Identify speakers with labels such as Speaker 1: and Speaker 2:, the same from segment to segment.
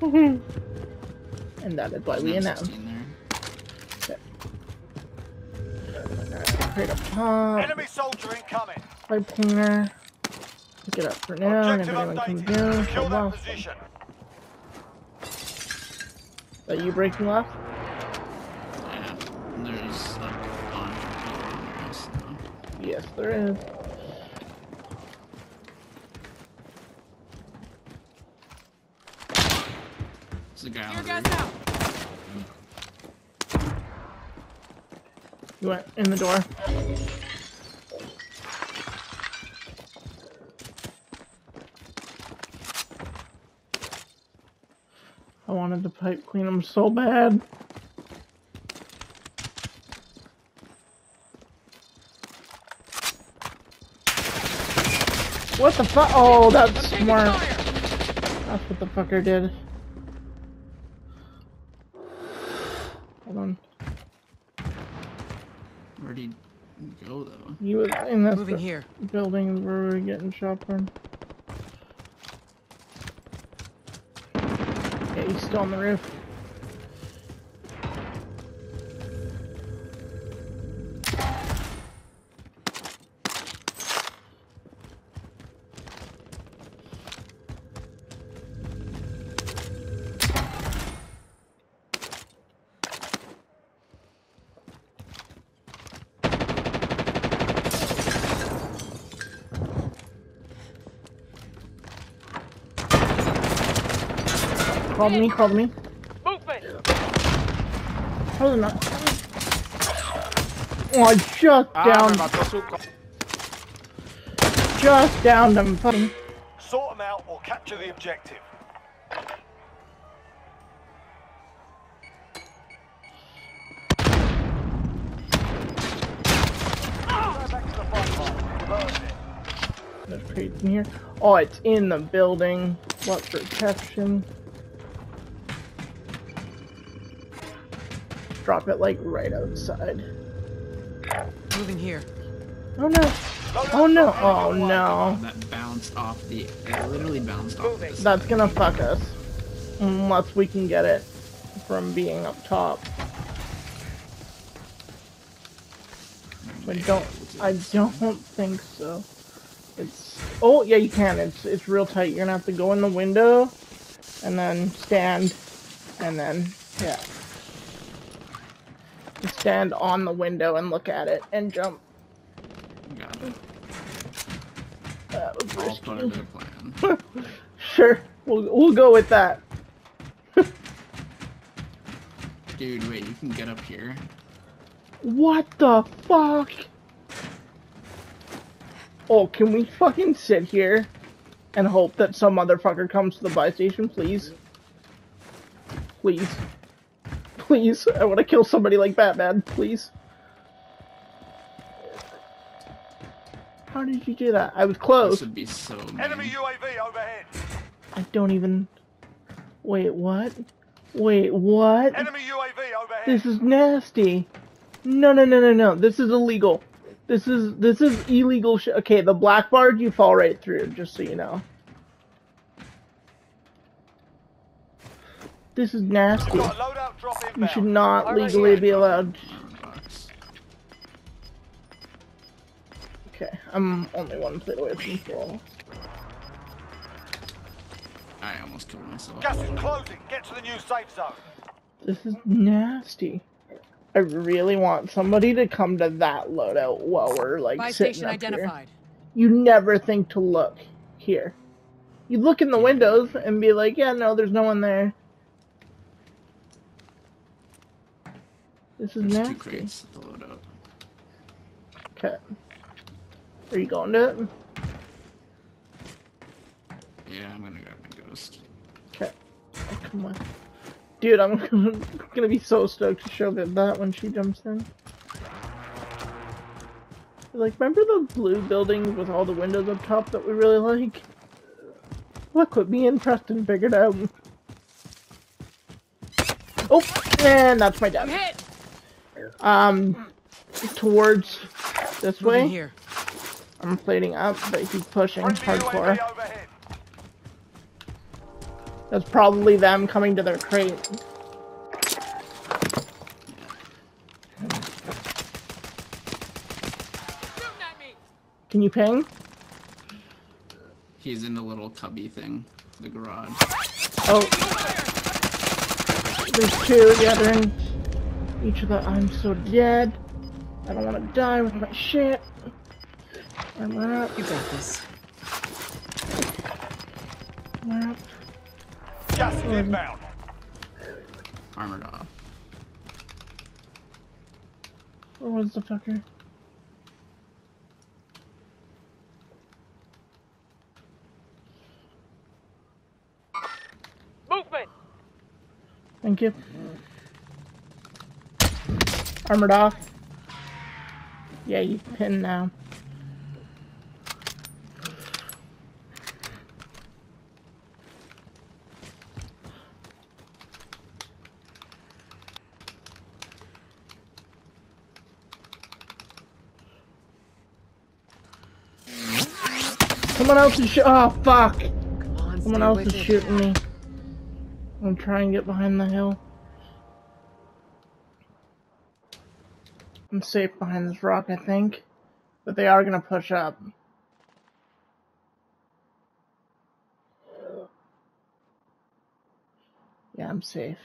Speaker 1: Mm-hmm. and that is why we
Speaker 2: There's no
Speaker 1: announced.
Speaker 2: 16 there.
Speaker 1: Create a pop,
Speaker 3: Enemy soldier incoming.
Speaker 1: pipe cleaner. Pick it up for now, and if
Speaker 3: Objective
Speaker 1: anyone comes
Speaker 3: updated.
Speaker 1: in,
Speaker 3: Secure that
Speaker 1: off.
Speaker 3: position.
Speaker 1: Are you breaking left?
Speaker 2: Yeah. There's like on yes, no.
Speaker 1: Yes, there is.
Speaker 2: There's a guy
Speaker 4: Tear
Speaker 2: on the
Speaker 4: gas
Speaker 2: roof.
Speaker 4: out.
Speaker 1: You went in the door. I wanted to pipe clean them so bad. What the fuck? Oh, that's smart. That's what the fucker did. Hold on.
Speaker 2: Where'd he go though?
Speaker 1: You was in this
Speaker 4: Moving here.
Speaker 1: building where we were getting shot from. Yeah, he's still on the roof. Called me, called me.
Speaker 4: Movement.
Speaker 1: Probably not. Oh, I just
Speaker 5: Ah, me
Speaker 1: down,
Speaker 5: mató su co-
Speaker 1: just downed him. Fucking.
Speaker 3: Sort them out or capture the objective. Go back to the fight line. Burn it.
Speaker 1: There's crates in here. Oh, it's in the building. What protection? Drop it like right outside.
Speaker 4: Moving here.
Speaker 1: Oh no. Oh no. Oh no.
Speaker 2: That bounced off the. It literally bounced off.
Speaker 4: Moving.
Speaker 2: This.
Speaker 1: That's gonna fuck us. Unless we can get it from being up top. I don't. I don't think so. It's. Oh yeah, you can. It's it's real tight. You're gonna have to go in the window, and then stand, and then yeah. Stand on the window and look at it and jump.
Speaker 2: Got it.
Speaker 1: That was
Speaker 2: All part of
Speaker 1: risky.
Speaker 2: their plan.
Speaker 1: Sure, we'll we'll go with that.
Speaker 2: Dude, wait, you can get up here.
Speaker 1: What the fuck? Oh, can we fucking sit here and hope that some motherfucker comes to the buy station, please? Please. Please. I want to kill somebody like Batman, please. How did you do that? I was close.
Speaker 2: This
Speaker 1: close.
Speaker 2: would be so.
Speaker 3: Enemy. UAV overhead.
Speaker 1: I don't even. Wait, what? Wait, what?
Speaker 3: Enemy UAV overhead.
Speaker 1: This is nasty. No, no, no, no, no. This is illegal. This is this is illegal shit. Okay, the black bars you fall right through. Just so you know. This is nasty.
Speaker 3: Got a loadout drop inbound.
Speaker 1: You should not legally be allowed. Okay, I'm only one plate away from full.
Speaker 2: I almost killed myself.
Speaker 3: Gas is closing. Get to the new safe zone.
Speaker 1: This is nasty. I really want somebody to come to that loadout while we're like
Speaker 4: Buy
Speaker 1: sitting
Speaker 4: station
Speaker 1: up here.
Speaker 4: identified.
Speaker 1: you never think to look here. You look in the windows and be like, yeah, no, there's no one there. This is
Speaker 2: There's two
Speaker 1: nasty.
Speaker 2: crates at the loadout.
Speaker 1: Okay. Are you going to it?
Speaker 2: Yeah, I'm gonna grab my ghost.
Speaker 1: Okay. Oh, come on. Dude, I'm gonna, gonna be so stoked to show them that when she jumps in. Like, remember the blue buildings with all the windows up top that we really like? Look what me and Preston figured out. Oh, and that's my
Speaker 4: I'm
Speaker 1: dad.
Speaker 4: Hit.
Speaker 1: Um, towards this way.
Speaker 4: here.
Speaker 1: I'm plating up, but he's pushing
Speaker 3: Friendly
Speaker 1: hardcore. That's probably them coming to their crate.
Speaker 4: Shooting at me!
Speaker 1: Can you ping?
Speaker 2: He's in the little cubby thing, the garage.
Speaker 1: Oh, there's two. Yeah, they're in each other. I'm so dead. I don't want to die with my shit. I'm up.
Speaker 4: You got this.
Speaker 1: Armor up.
Speaker 3: Gas is inbound.
Speaker 2: Armored off.
Speaker 1: Oh, Where was the fucker?
Speaker 4: Movement!
Speaker 1: Thank you. Armored off. Yeah, you pin now. Uh, someone else is sh- Oh fuck!
Speaker 4: Come on,
Speaker 1: Someone else is
Speaker 4: it.
Speaker 1: shooting me. I'm trying to get behind the hill. I'm safe behind this rock, I think. But they are gonna push up. Yeah, I'm safe.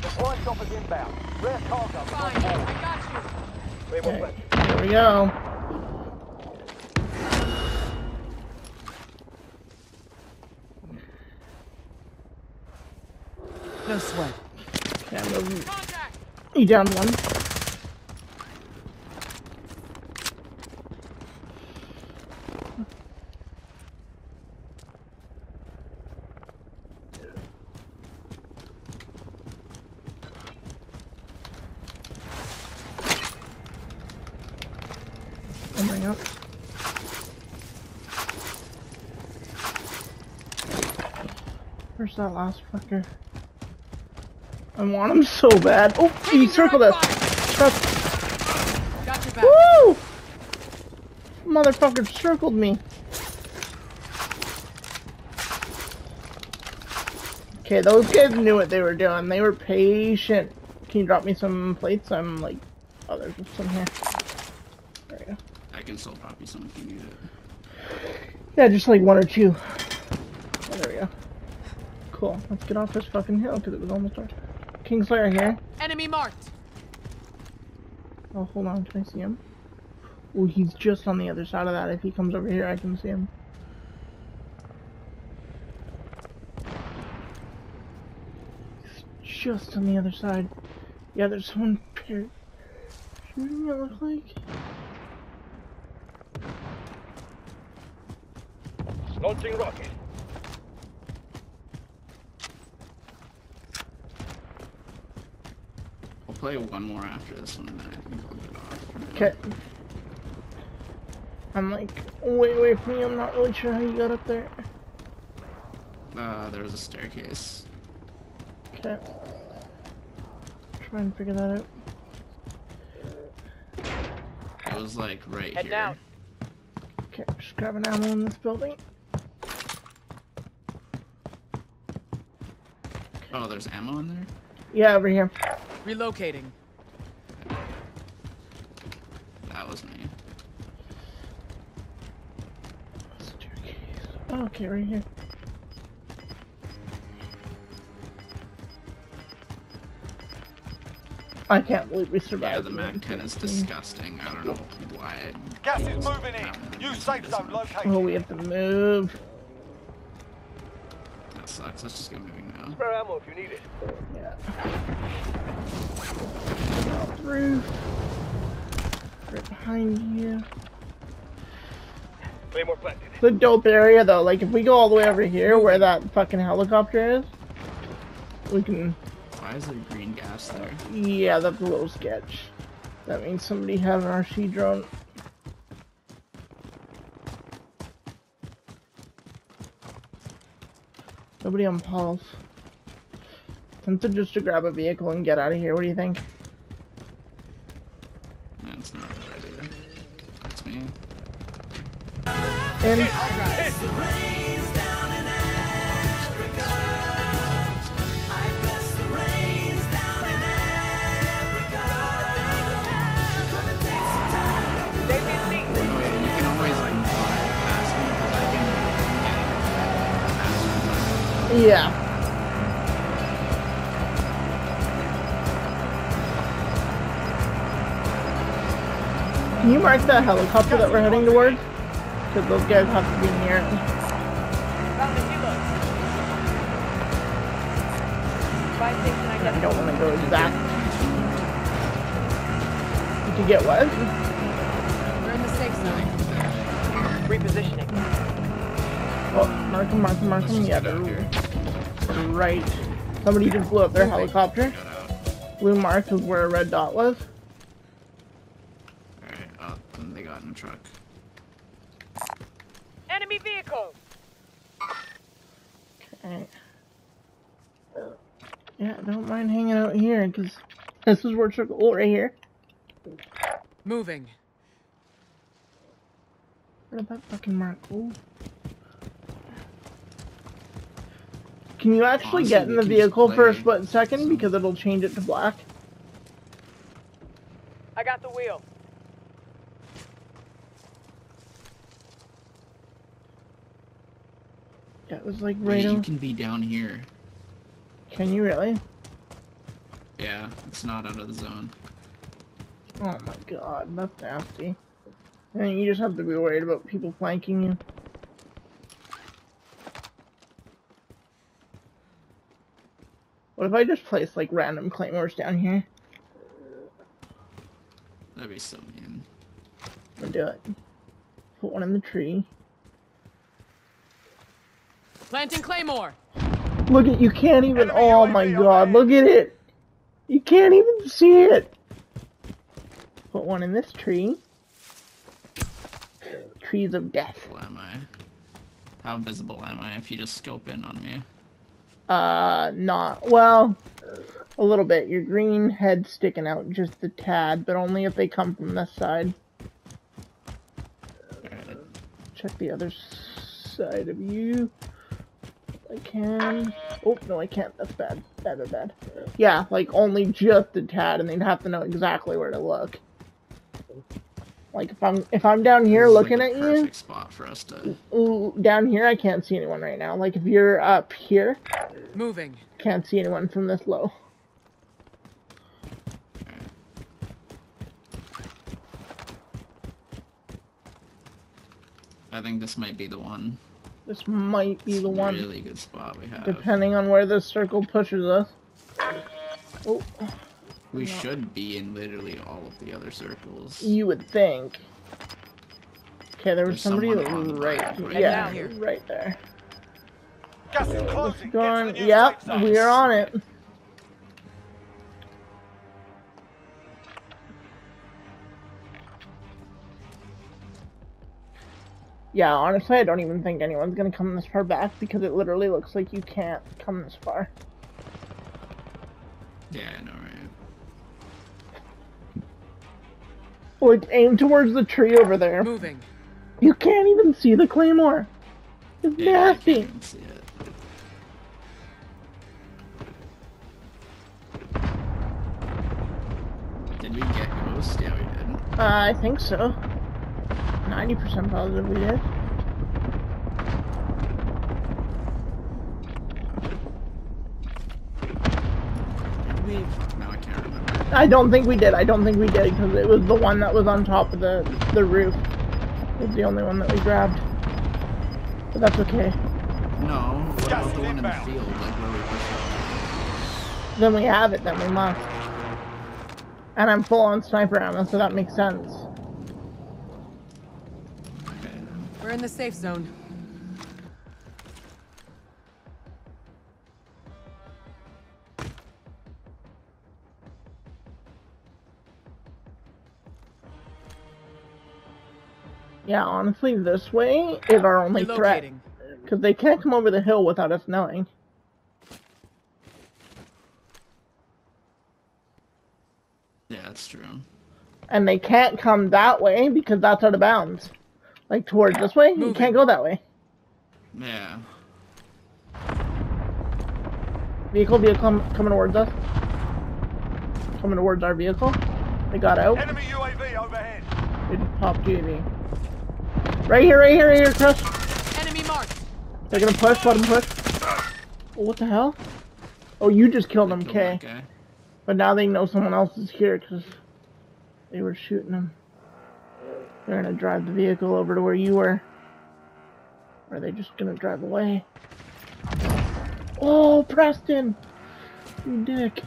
Speaker 3: Supply choppers inbound. Rare cargo.
Speaker 4: Fine, I got you.
Speaker 3: Three
Speaker 1: Okay, here we go.
Speaker 4: No sweat.
Speaker 1: Okay, You down one. My god. Where's that last fucker? I want him so bad. Oh, he
Speaker 4: Taking
Speaker 1: circled us.
Speaker 4: direct
Speaker 1: Trust.
Speaker 4: Got your back.
Speaker 1: Woo! Motherfucker circled me. Okay, those guys knew what they were doing. They were patient. Can you drop me some plates? I'm like, oh, there's just some here. There we go.
Speaker 2: I can still drop you some if you need it.
Speaker 1: Yeah, just like one or two. Oh, there we go. Cool. Let's get off this fucking hill because it was almost dark. Kingslayer here.
Speaker 4: Enemy marked.
Speaker 1: Oh, hold on. Can I see him? Oh, he's just on the other side of that. If he comes over here, I can see him. He's just on the other side. Yeah, there's someone par- shooting, it looks like.
Speaker 3: Launching rocket.
Speaker 2: Play one more after this one and then I think I'll get off.
Speaker 1: Okay. I'm like way away from you. I'm not really sure how you got up there.
Speaker 2: Uh, there's a staircase.
Speaker 1: Okay. Try and figure that out.
Speaker 2: It was like right
Speaker 4: Head
Speaker 2: here.
Speaker 4: down.
Speaker 1: Okay, just grabbing ammo in this building.
Speaker 2: Oh, there's ammo in there?
Speaker 1: Yeah, over here.
Speaker 4: Relocating.
Speaker 2: That was me.
Speaker 1: Staircase. Oh, okay, right here. I can't believe we
Speaker 2: Yeah,
Speaker 1: survived.
Speaker 2: the Mac 10 is disgusting. I don't know why.
Speaker 3: Gas is moving in. New safe zone located.
Speaker 1: Oh, we have to move.
Speaker 2: That sucks. Let's just get moving now.
Speaker 3: Spare ammo if you need it.
Speaker 1: Yeah. Off the. Right behind you.
Speaker 3: Three more planted.
Speaker 1: It's a dope area though. Like if we go all the way over here where that fucking helicopter is, we can.
Speaker 2: Why is there green gas there?
Speaker 1: Yeah, that's a little sketch. That means somebody had an RC drone. Nobody on pulse. Tempted just to grab a vehicle and get out of here. What do you think?
Speaker 2: That's not a good idea. That's me.
Speaker 1: And Yeah. Can you mark that helicopter that we're heading towards? Because those guys have to be near it.
Speaker 5: Found the helo. Buy station
Speaker 1: I don't want to go exact. Did you get what?
Speaker 4: We're in the safe zone.
Speaker 5: Repositioning.
Speaker 1: Oh, mark them, mark them, mark them. Yeah, they're right. Somebody just blew up their helicopter. Blue mark is where a red dot was.
Speaker 2: Alright, oh, then they got in a truck.
Speaker 5: Enemy vehicle.
Speaker 1: Okay. Yeah, don't mind hanging out here, because this is where circle right here.
Speaker 4: Moving.
Speaker 1: Where did that fucking mark go? Can you actually get in the vehicle for a split second because it'll change it to black?
Speaker 5: I got the wheel.
Speaker 1: Yeah, it was like
Speaker 2: Wait,
Speaker 1: right
Speaker 2: you can be down here.
Speaker 1: Can you really?
Speaker 2: Yeah, it's not out of the zone.
Speaker 1: Oh my god, that's nasty. And you just have to be worried about people flanking you. What if I just place like random claymores down here?
Speaker 2: That'd be so mean.
Speaker 1: I'll do it. Put one in the tree.
Speaker 4: Planting Claymore.
Speaker 1: Look at you can't even
Speaker 3: Enemy
Speaker 1: oh
Speaker 3: UAV
Speaker 1: my
Speaker 3: overhead.
Speaker 1: god, look at it! You can't even see it! Put one in this tree. Trees of death.
Speaker 2: Visible am I? How visible am I if you just scope in on me?
Speaker 1: Uh, not well. A little bit. Your green head sticking out just a tad, but only if they come from this side. Check the other side of you. I can. Oh no, I can't. That's bad. Bad, bad, bad. Yeah, like only just a tad, and they'd have to know exactly where to look. Like if I'm if I'm down here
Speaker 2: this is,
Speaker 1: looking
Speaker 2: like,
Speaker 1: at
Speaker 2: a
Speaker 1: you,
Speaker 2: Perfect spot for us to.
Speaker 1: ooh, down here I can't see anyone right now. Like if you're up here,
Speaker 4: Moving.
Speaker 1: can't see anyone from this low.
Speaker 2: I think this might be the one.
Speaker 1: This might be
Speaker 2: It's
Speaker 1: the one.
Speaker 2: Really good spot we have.
Speaker 1: depending on where this circle pushes us. Oh,
Speaker 2: We should be in literally all of the other circles.
Speaker 1: you would think. Okay, there was
Speaker 2: There's
Speaker 1: somebody that was right,
Speaker 2: right
Speaker 1: yeah,
Speaker 4: down here.
Speaker 1: right there.
Speaker 3: Gas is
Speaker 1: Let's
Speaker 3: closing.
Speaker 1: go
Speaker 3: Get to
Speaker 1: on.
Speaker 3: the
Speaker 1: Yep, we are on it. Yeah, honestly, I don't even think anyone's gonna come this far back because it literally looks like you can't come this far.
Speaker 2: Yeah, I know, right?
Speaker 1: Like, aim towards the tree over there.
Speaker 4: Moving.
Speaker 1: You can't even see the claymore. It's
Speaker 2: Yeah, I
Speaker 1: nasty.
Speaker 2: can't see it. Did we get ghost? Yeah, we did.
Speaker 1: Uh, I think so. 90% positive we did.
Speaker 2: Did we? Fuck, now I can't remember.
Speaker 1: I don't think we did. I don't think we did because it was the one that was on top of the the roof. It was the only one that we grabbed. But that's okay.
Speaker 2: No, what about the one in the field, like where we pushed
Speaker 1: Then we have it. Then we must. And I'm full on sniper ammo, so that makes sense.
Speaker 4: We're in the safe zone.
Speaker 1: Yeah, honestly, this way is our only threat because they can't come over the hill without us knowing.
Speaker 2: Yeah, that's true.
Speaker 1: And they can't come that way because that's out of bounds. Like towards this way, you can't go that way.
Speaker 2: Yeah.
Speaker 1: Vehicle, vehicle coming towards us. Coming towards our vehicle. They got out.
Speaker 3: Enemy UAV overhead.
Speaker 1: They just popped UAV. Right here, right here, right here, Chris.
Speaker 4: Enemy marked.
Speaker 1: They're gonna push, let them push. What the hell? Oh, you just killed
Speaker 2: I
Speaker 1: him, okay. But now they know someone else is here because they were shooting them. They're gonna drive the vehicle over to where you were. Or are they just gonna drive away? Oh, Preston! You dick.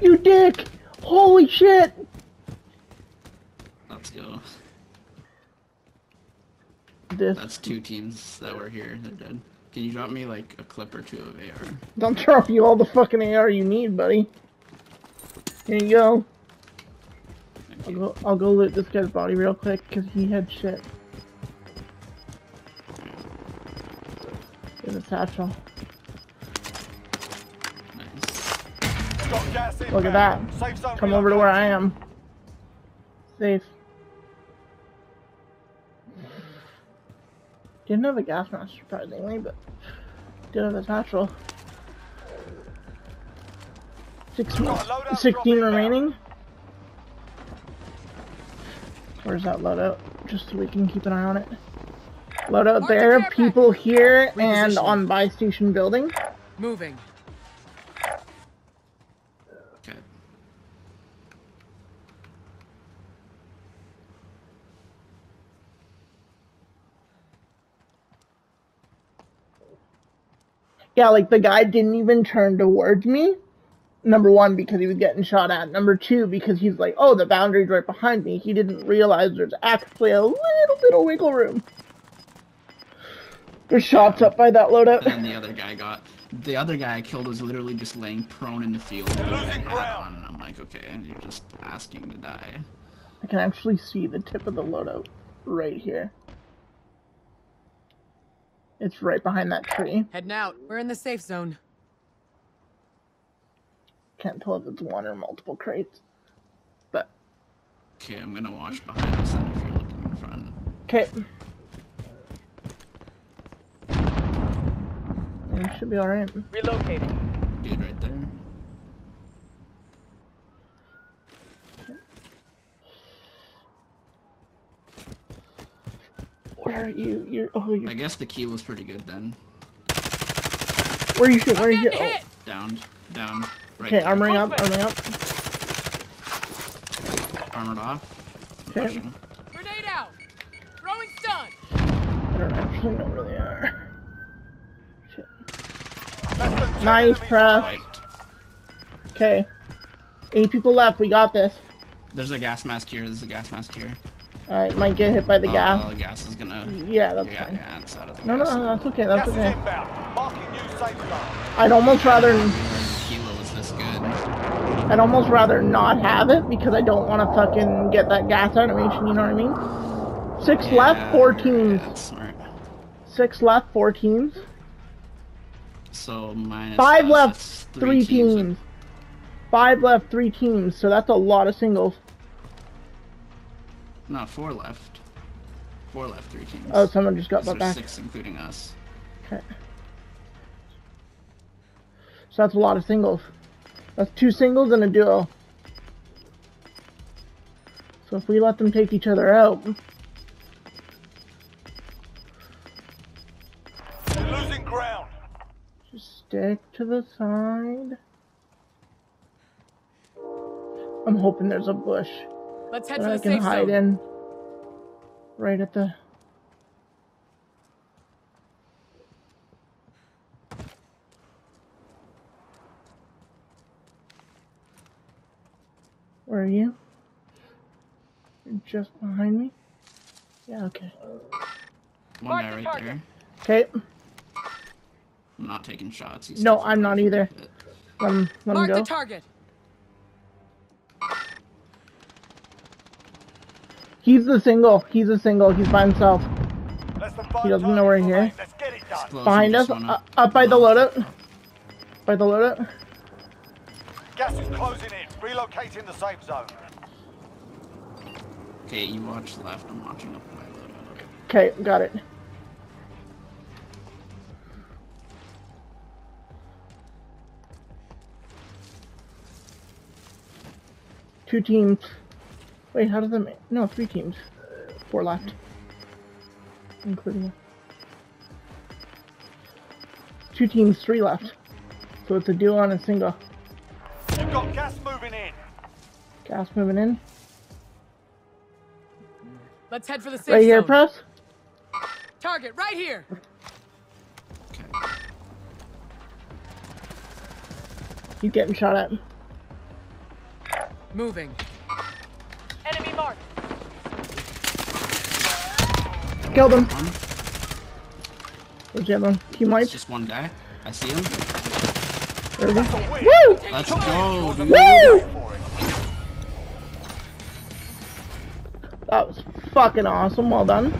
Speaker 1: You dick! Holy shit!
Speaker 2: Let's go.
Speaker 1: This.
Speaker 2: That's two teams that were here. They're dead. Can you drop me like a clip or two of AR?
Speaker 1: Don't drop you all the fucking AR you need, buddy. Here you go.
Speaker 2: Thank
Speaker 1: I'll
Speaker 2: you.
Speaker 1: go, I'll go loot this guy's body real quick because he had shit. In the satchel.
Speaker 2: Nice.
Speaker 3: Got gas inbound.
Speaker 1: Look at that. Come over to where I am. Safe. Didn't have a gas mask surprisingly, but did have a satchel. Six,
Speaker 3: loadout
Speaker 1: 16
Speaker 3: drop inbound.
Speaker 1: remaining. Where's that loadout? Just so we can keep an eye on it. Loadout there, people here, and on by station building.
Speaker 4: Moving.
Speaker 1: Yeah, like the guy didn't even turn towards me. Number one, because he was getting shot at. Number two, because he's like, oh, the boundary's right behind me. He didn't realize there's actually a little bit of wiggle room. There's shots up by that
Speaker 2: And
Speaker 1: loadout.
Speaker 2: then the other guy got. The other guy I killed was literally just laying prone in the field with
Speaker 3: losing ground.
Speaker 2: on. And I'm like, okay, you're just asking to die.
Speaker 1: I can actually see the tip of the loadout right here. It's right behind that tree.
Speaker 4: Heading out. We're in the safe zone.
Speaker 1: Can't tell if it's one or multiple crates. But,
Speaker 2: Okay, I'm gonna watch behind us and if you're looking in front.
Speaker 1: okay. It should be alright.
Speaker 5: Relocating.
Speaker 2: Dude right there.
Speaker 1: Where are you? You're oh you're
Speaker 2: I guess the key was pretty good then.
Speaker 1: where are you shooting? Where are you
Speaker 4: getting
Speaker 1: shooting?
Speaker 4: hit.
Speaker 2: Down, down, right
Speaker 1: Okay,
Speaker 2: there.
Speaker 1: armoring oh, up, armoring up.
Speaker 2: Armored off.
Speaker 1: Okay.
Speaker 2: Pushing.
Speaker 4: Grenade out. Throwing stun.
Speaker 1: I don't actually know where they are. Shit.
Speaker 3: Less than two
Speaker 1: Nice
Speaker 3: enemies
Speaker 1: press.
Speaker 2: Right.
Speaker 1: Okay. Eight people left, we got this.
Speaker 2: There's a gas mask here. There's a gas mask here.
Speaker 1: Alright, might get hit by the
Speaker 2: Oh,
Speaker 1: gas.
Speaker 2: the gas is gonna.
Speaker 1: Yeah, that's
Speaker 2: yeah,
Speaker 1: fine.
Speaker 2: yeah, it's out of the
Speaker 1: No, no,
Speaker 2: gas.
Speaker 1: no, that's okay, that's
Speaker 3: Gas
Speaker 1: okay.
Speaker 3: inbound. Marking new safe zone.
Speaker 1: I'd almost rather,
Speaker 2: Kilo is this good.
Speaker 1: I'd almost rather not have it because I don't want to fucking get that gas animation, you know what I mean? Six left,
Speaker 2: Yeah,
Speaker 1: four
Speaker 2: yeah,
Speaker 1: teams.
Speaker 2: that's smart.
Speaker 1: Six left, four teams.
Speaker 2: So minus
Speaker 1: Five left,
Speaker 2: that's
Speaker 1: three teams. Five left, three teams, so that's a lot of singles.
Speaker 2: No, four left. Four left, three teams.
Speaker 1: Oh, someone just got
Speaker 2: so
Speaker 1: back.
Speaker 2: six including us.
Speaker 1: Okay. So that's a lot of singles. That's two singles and a duo. So if we let them take each other out,
Speaker 3: losing ground.
Speaker 1: just stick to the side. I'm hoping there's a bush
Speaker 4: Let's head
Speaker 1: that
Speaker 4: for
Speaker 1: I
Speaker 4: the
Speaker 1: can
Speaker 4: safe
Speaker 1: hide
Speaker 4: zone.
Speaker 1: in. Right at the. Where are you? You're just behind me? Yeah, okay.
Speaker 2: One guy right there.
Speaker 1: Okay,
Speaker 2: I'm not taking shots. He's
Speaker 1: No, I'm not either. let him, let him
Speaker 4: Mark
Speaker 1: go.
Speaker 4: the target.
Speaker 1: He's the single. He's a single. He's by himself.
Speaker 3: Less than five
Speaker 1: He doesn't know we're
Speaker 3: targets
Speaker 1: here.
Speaker 3: Let's get it done.
Speaker 2: Explosion
Speaker 1: Behind us, uh,
Speaker 2: up.
Speaker 1: up by the loadout. By the loadout.
Speaker 3: Gas is closing in. Relocating the safe zone.
Speaker 2: Okay, you watch left. I'm watching up my loadout.
Speaker 1: Okay, got it. Two teams. Wait, how does that make? No, three teams. Four left. Including two teams, three left. So it's a duo and a single.
Speaker 3: You've got gas moving in.
Speaker 1: Gas moving in.
Speaker 4: Let's head for the safe
Speaker 1: Right here,
Speaker 4: zone.
Speaker 1: press.
Speaker 4: Target right here.
Speaker 2: Okay.
Speaker 1: Keep getting shot at.
Speaker 4: Moving.
Speaker 5: Enemy marked.
Speaker 1: Killed him.
Speaker 2: One.
Speaker 1: Where's the other one? Team
Speaker 2: It's just one guy. I see him.
Speaker 1: There we go. Woo!
Speaker 2: Let's go, dude.
Speaker 1: Woo! That was fucking awesome. Well done.